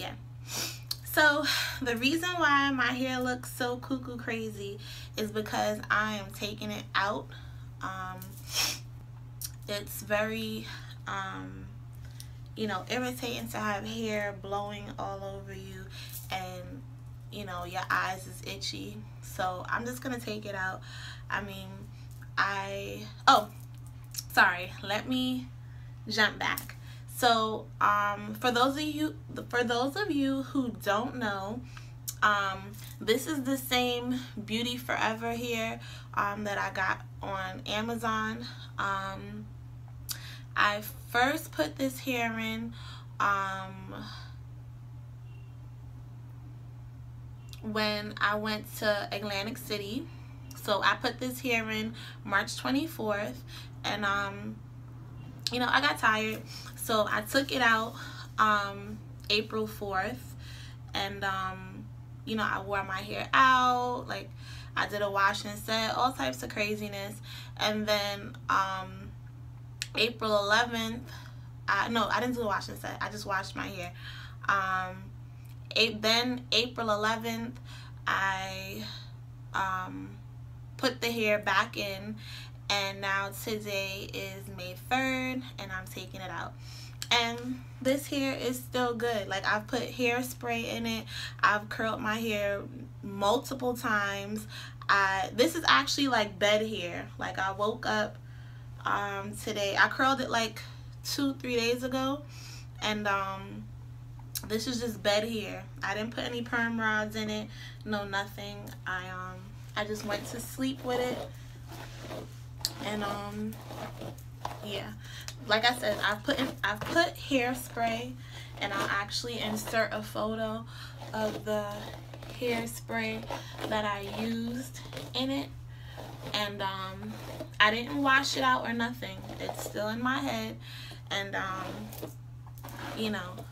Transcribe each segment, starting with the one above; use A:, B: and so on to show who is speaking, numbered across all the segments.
A: yeah. So the reason why my hair looks so cuckoo crazy is because I am taking it out. Um, it's very um, you know irritating to have hair blowing all over you and you know your eyes is itchy. So I'm just gonna take it out. I mean I oh sorry. Let me jump back so um, for those of you for those of you who don't know um, this is the same beauty forever here um, that I got on Amazon um, I first put this hair in um, when I went to Atlantic City. So I put this here in March 24th and um you know I got tired so I took it out um April 4th and um you know I wore my hair out like I did a wash and set all types of craziness and then um April 11th I no I didn't do a wash and set I just washed my hair. Um then April 11th, I um, put the hair back in and now today is May 3rd and I'm taking it out. And this hair is still good. Like I've put hairspray in it. I've curled my hair multiple times. I this is actually like bed hair. Like I woke up um today. I curled it like two, three days ago. And um this is just bed hair i didn't put any perm rods in it no nothing i um i just went to sleep with it and um yeah. Like i said i've put in i've put hairspray and i'll actually insert a photo of the hairspray that i used in it. And um i didn't wash it out or nothing. It's still in my head. And um you know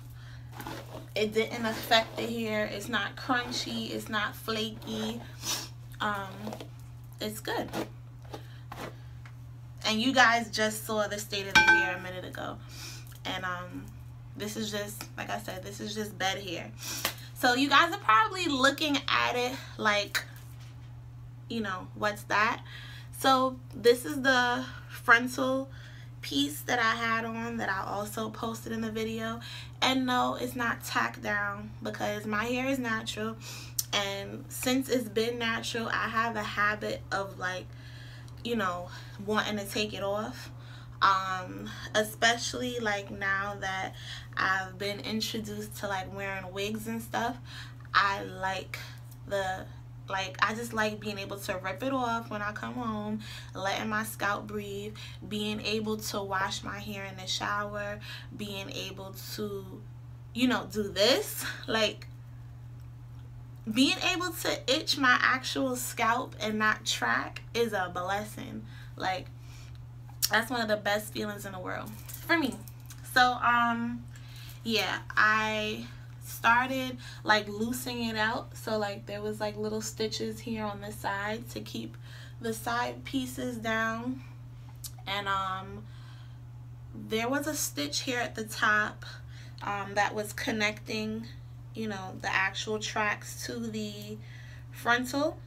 A: it didn't affect the hair. It's not crunchy. It's not flaky. Um it's good and you guys just saw the state of the hair a minute ago. And um this is just like I said this is just bed hair. So you guys are probably looking at it like you know what's that? So this is the frontal piece that I had on that I also posted in the video. And no it's not tacked down because my hair is natural. And since it's been natural I have a habit of like you know wanting to take it off um especially like now that I've been introduced to like wearing wigs and stuff I like the like I just like being able to rip it off when I come home, letting my scalp breathe, being able to wash my hair in the shower, being able to, you know, do this. Like being able to itch my actual scalp and not track is a blessing. Like that's one of the best feelings in the world for me. So um yeah, I started like loosening it out so like there was like little stitches here on the side to keep the side pieces down and um there was a stitch here at the top um, that was connecting you know the actual tracks to the frontal.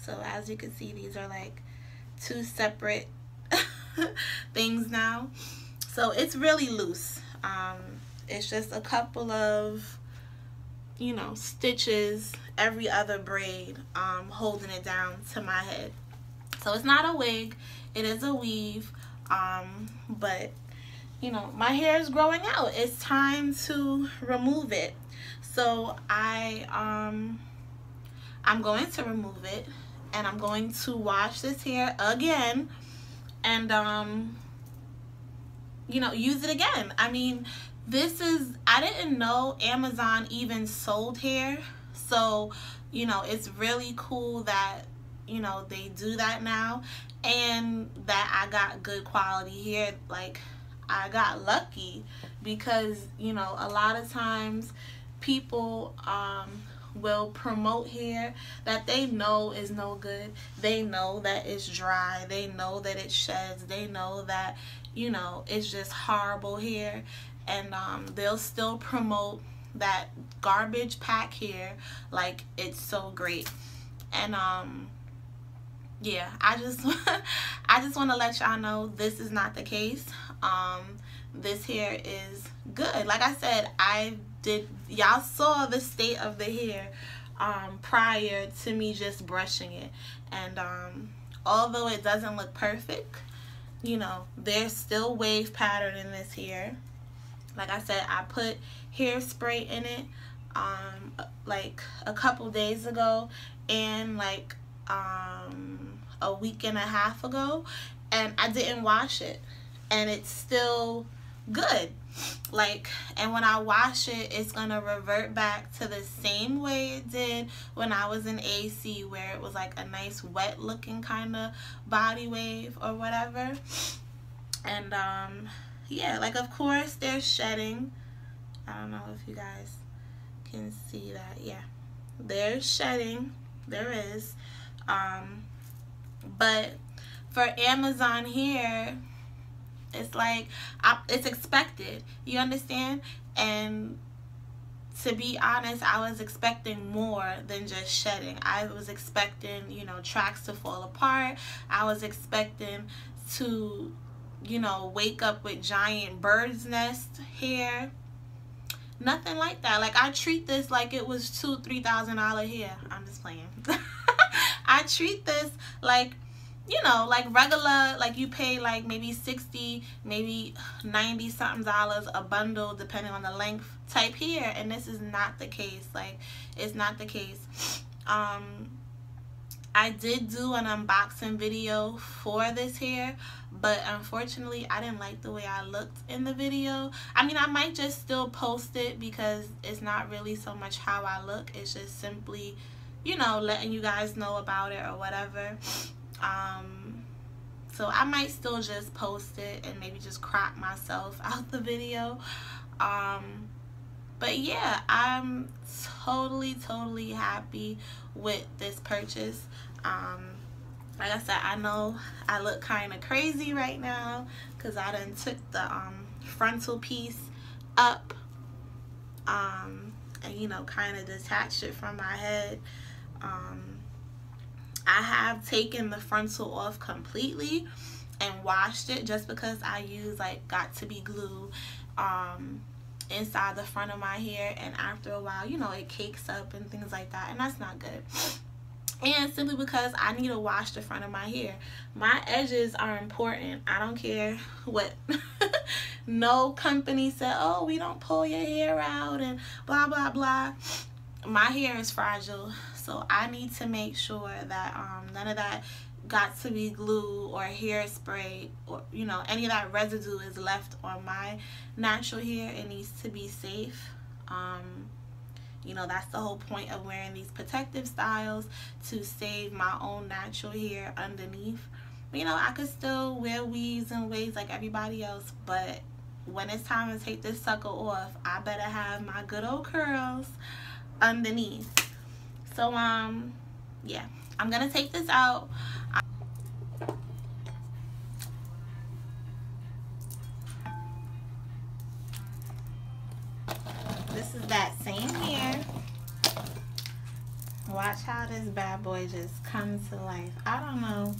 A: So as you can see these are like two separate things now. So it's really loose. Um, it's just a couple of you know, stitches every other braid um, holding it down to my head. So it's not a wig, it is a weave, um, but you know, my hair is growing out. It's time to remove it. So I, um, I'm going to remove it and I'm going to wash this hair again and, um, you know, use it again. I mean, this is I didn't know Amazon even sold hair so you know it's really cool that you know they do that now and that I got good quality hair like I got lucky because you know a lot of times people um will promote hair that they know is no good. They know that it's dry. They know that it sheds. They know that you know it's just horrible hair. And um, they'll still promote that garbage pack hair like it's so great. And um yeah i just i just want to let y'all know this is not the case. Um this hair is good. Like i said i did y'all saw the state of the hair um prior to me just brushing it. And um although it doesn't look perfect you know there's still wave pattern in this hair. Like i said i put hairspray in it um like a couple days ago. And like um a week and a half ago and I didn't wash it. And it's still good. Like and when I wash it it's gonna revert back to the same way it did when I was in AC where it was like a nice wet looking kind of body wave or whatever. And um yeah like of course they're shedding. I don't know if you guys can see that. Yeah. They're shedding. There is. Um but for Amazon here it's like it's expected. You understand? And to be honest I was expecting more than just shedding. I was expecting you know tracks to fall apart. I was expecting to you know wake up with giant bird's nest hair nothing like that. Like I treat this like it was two three thousand dollar hair. I'm just playing. I treat this like you know like regular like you pay like maybe 60 maybe 90 something dollars a bundle depending on the length type here and this is not the case like it's not the case. Um I did do an unboxing video for this hair but unfortunately I didn't like the way I looked in the video. I mean I might just still post it because it's not really so much how I look it's just simply you know letting you guys know about it or whatever um so I might still just post it and maybe just crop myself out the video. Um but yeah I'm totally totally happy with this purchase. Um like I said I know I look kind of crazy right now because I done took the um frontal piece up um and you know kind of detached it from my head. Um I have taken the frontal off completely and washed it just because I use like Got2b glue um, inside the front of my hair. And after a while you know it cakes up and things like that. And that's not good. And simply because I need to wash the front of my hair. My edges are important. I don't care what no company said oh we don't pull your hair out and blah blah blah my hair is fragile so I need to make sure that um, none of that Got2b glue or hairspray or you know any of that residue is left on my natural hair. It needs to be safe. Um, you know that's the whole point of wearing these protective styles to save my own natural hair underneath. You know I could still wear weaves and waves like everybody else but when it's time to take this sucker off I better have my good old curls underneath so, um, yeah, I'm to take this out. This is that same hair. Watch how this bad boy just comes to life. I don't know.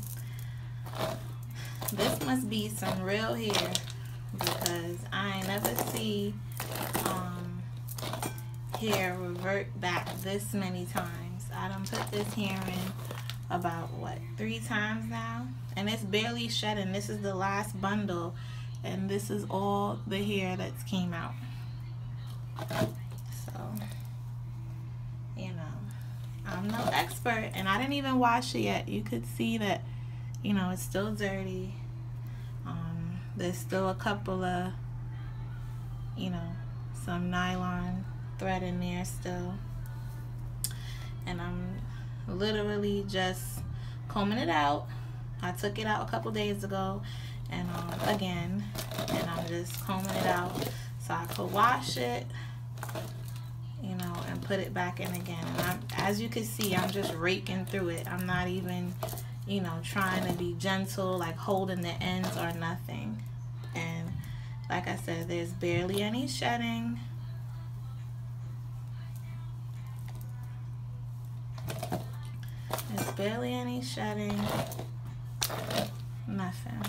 A: This must be some real hair because I never see um, hair revert back this many times. I done put this hair in about what three times now? And it's barely shedding this is the last bundle. And this is all the hair that's came out. So you know I'm no expert and I didn't even wash it yet. You could see that you know it's still dirty. Um, there's still a couple of you know some nylon thread in there still. And I'm literally just combing it out. I took it out a couple days ago and um, again and I'm just combing it out so I could wash it you know and put it back in again. And I'm, as you can see I'm just raking through it. I'm not even you know trying to be gentle like holding the ends or nothing. And like I said there's barely any shedding barely any shedding. Nothing.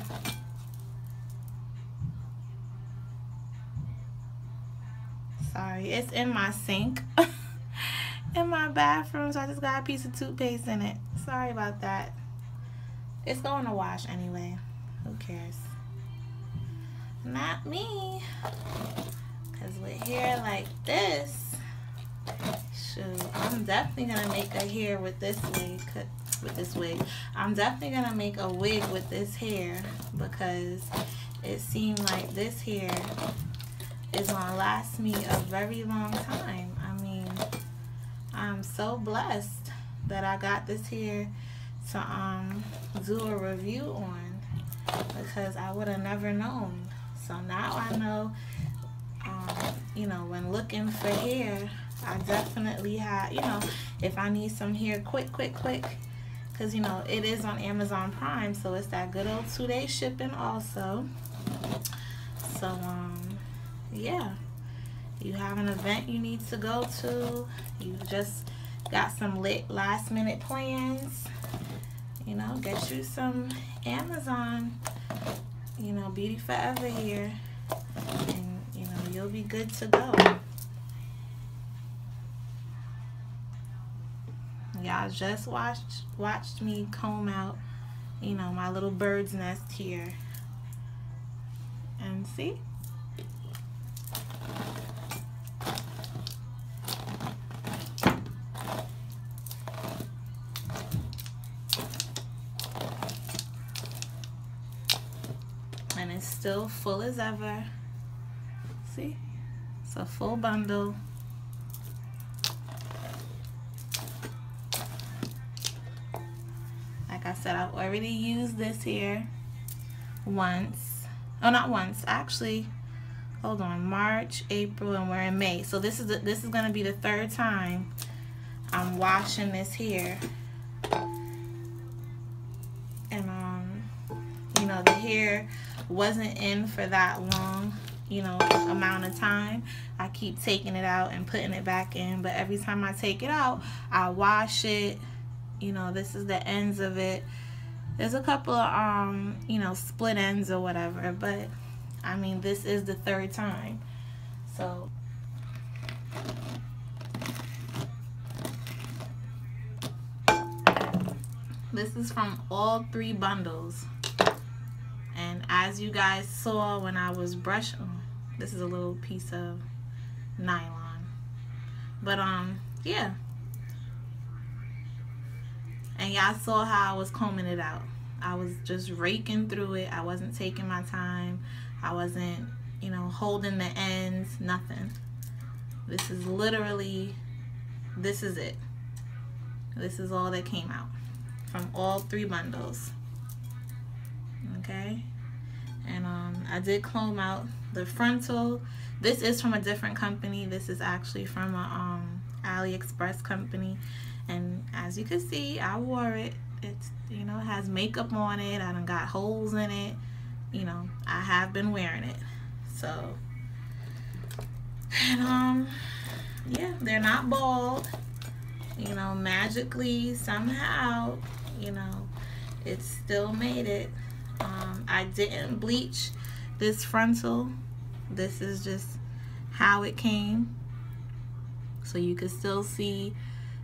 A: Sorry, it's in my sink. in my bathroom, so I just got a piece of toothpaste in it. Sorry about that. It's going to wash anyway. Who cares? Not me. Because with hair like this, I'm definitely to make a hair with this wig. With this wig. I'm definitely to make a wig with this hair because it seemed like this hair is to last me a very long time. I mean, I'm so blessed that I got this hair to um, do a review on because I would have never known. So now I know, um, you know, when looking for hair, I definitely have, you know, if I need some hair quick, quick, quick, because, you know, it is on Amazon Prime, so it's that good old two-day shipping also. So, um, yeah. You have an event you need to go to. You just got some lit last minute plans you know, get you some Amazon, you know, Beauty Forever here, and, you know, you'll be good to go. Y'all just watched, watched me comb out, you know, my little bird's nest here. And see? And it's still full as ever. See? It's a full bundle. Said, I've already used this here once. Oh, not once. Actually, hold on. March, April, and we're in May. So this is the, this is going to be the third time I'm washing this here. And, um, you know, the hair wasn't in for that long you know amount of time I keep taking it out and putting it back in but every time I take it out I wash it you know this is the ends of it. There's a couple of um you know split ends or whatever but I mean this is the third time. So this is from all three bundles. And as you guys saw when I was brushing this is a little piece of nylon. But um yeah and y'all saw how I was combing it out. I was just raking through it. I wasn't taking my time. I wasn't you know holding the ends nothing. This is literally this is it. This is all that came out from all three bundles. Okay? And um, I did comb out the frontal. This is from a different company. This is actually from a um, AliExpress company and as you can see I wore it. It's you know it has makeup on it. I done got holes in it. You know I have been wearing it. So and um yeah they're not bald. You know magically somehow you know it still made it. Um, I didn't bleach this frontal. This is just how it came. So you can still see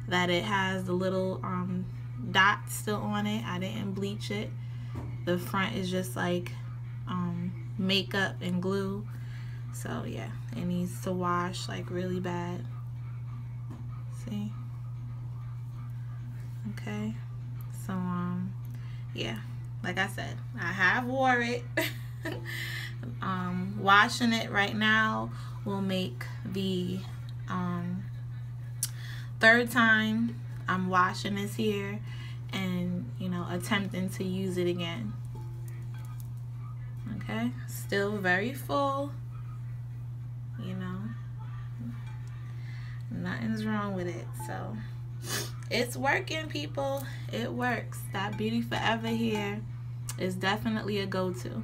A: that it has the little um, dots still on it. I didn't bleach it. The front is just like um, makeup and glue. So yeah, it needs to wash like really bad. See? Okay. So um, yeah like I said, I have wore it. um, washing it right now will make the um, third time I'm washing this here and, you know, attempting to use it again. Okay, still very full, you know, nothing's wrong with it. So it's working, people. It works. That Beauty Forever here is definitely a go-to.